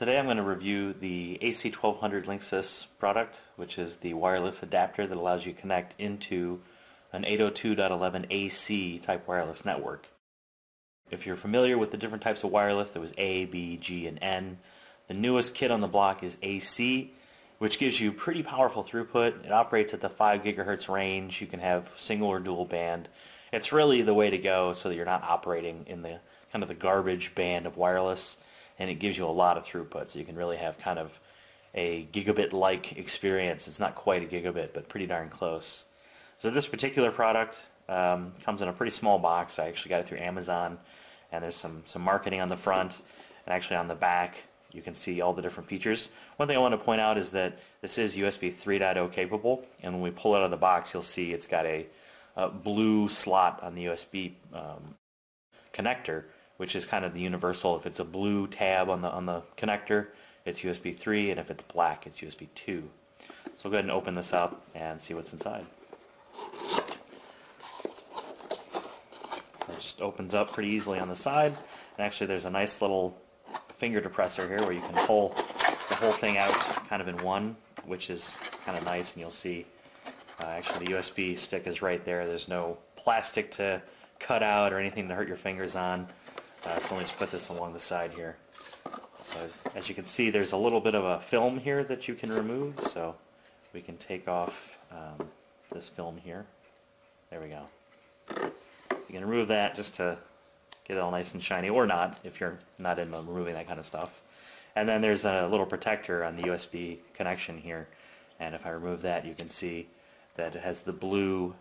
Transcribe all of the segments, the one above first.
Today I'm going to review the AC1200 Linksys product, which is the wireless adapter that allows you to connect into an 802.11 AC type wireless network. If you're familiar with the different types of wireless, there was A, B, G, and N. The newest kit on the block is AC, which gives you pretty powerful throughput. It operates at the 5 gigahertz range. You can have single or dual band. It's really the way to go so that you're not operating in the kind of the garbage band of wireless and it gives you a lot of throughput so you can really have kind of a gigabit-like experience. It's not quite a gigabit but pretty darn close. So this particular product um, comes in a pretty small box. I actually got it through Amazon and there's some, some marketing on the front and actually on the back you can see all the different features. One thing I want to point out is that this is USB 3.0 capable and when we pull it out of the box you'll see it's got a, a blue slot on the USB um, connector which is kind of the universal. If it's a blue tab on the on the connector, it's USB 3, and if it's black, it's USB 2. So go ahead and open this up and see what's inside. It just opens up pretty easily on the side, and actually there's a nice little finger depressor here where you can pull the whole thing out kind of in one, which is kind of nice, and you'll see uh, actually the USB stick is right there. There's no plastic to cut out or anything to hurt your fingers on. Uh, so let me just put this along the side here. So as you can see, there's a little bit of a film here that you can remove. So we can take off um, this film here. There we go. You can remove that just to get it all nice and shiny, or not, if you're not into removing that kind of stuff. And then there's a little protector on the USB connection here. And if I remove that, you can see that it has the blue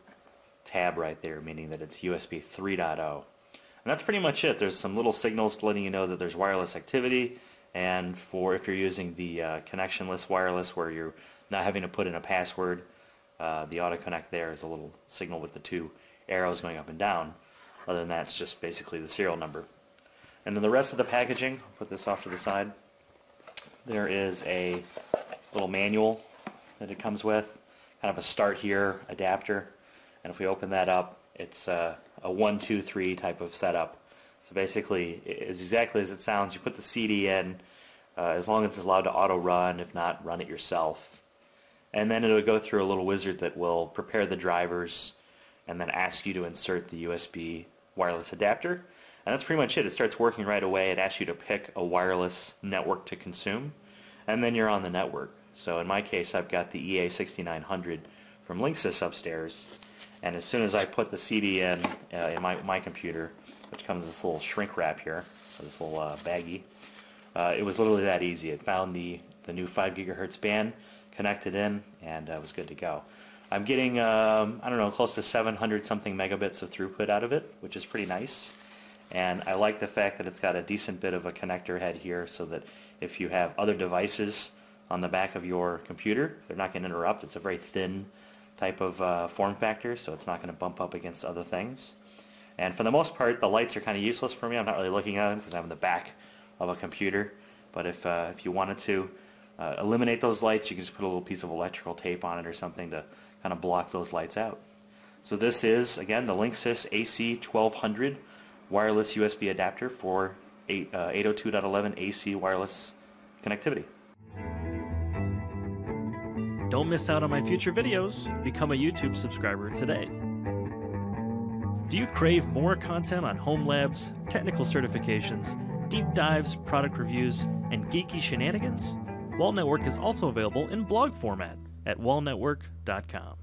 tab right there, meaning that it's USB 3.0. And that's pretty much it. There's some little signals letting you know that there's wireless activity. And for if you're using the uh, connectionless wireless where you're not having to put in a password, uh, the auto connect there is a little signal with the two arrows going up and down. Other than that, it's just basically the serial number. And then the rest of the packaging, I'll put this off to the side. There is a little manual that it comes with, kind of a start here adapter. And if we open that up, it's uh, a one, two, three type of setup. So basically, it's exactly as it sounds. You put the CD in, uh, as long as it's allowed to auto run. If not, run it yourself. And then it'll go through a little wizard that will prepare the drivers and then ask you to insert the USB wireless adapter. And that's pretty much it. It starts working right away. It asks you to pick a wireless network to consume, and then you're on the network. So in my case, I've got the EA6900 from Linksys upstairs, and as soon as I put the CD in, uh, in my, my computer, which comes in this little shrink wrap here, this little uh, baggie, uh, it was literally that easy. It found the, the new 5 gigahertz band, connected in, and uh, was good to go. I'm getting, um, I don't know, close to 700 something megabits of throughput out of it, which is pretty nice. And I like the fact that it's got a decent bit of a connector head here so that if you have other devices on the back of your computer, they're not going to interrupt. It's a very thin type of uh, form factor, so it's not going to bump up against other things. And for the most part, the lights are kind of useless for me. I'm not really looking at them because I'm in the back of a computer. But if, uh, if you wanted to uh, eliminate those lights, you can just put a little piece of electrical tape on it or something to kind of block those lights out. So this is, again, the Linksys AC1200 wireless USB adapter for 8, 802.11 AC wireless connectivity. Don't miss out on my future videos. Become a YouTube subscriber today. Do you crave more content on home labs, technical certifications, deep dives, product reviews, and geeky shenanigans? Wahl Network is also available in blog format at wahlnetwork.com.